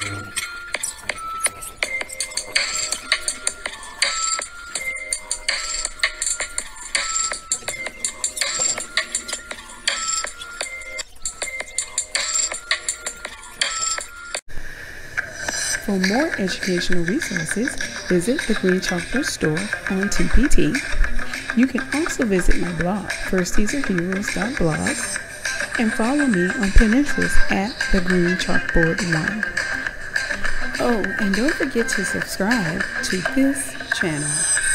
For more educational resources, visit the Green Chalkboard store on TPT. You can also visit my blog, firstiesareheroes.blog, and follow me on Pinterest at the Green Chalkboard One. Oh, and don't forget to subscribe to this channel.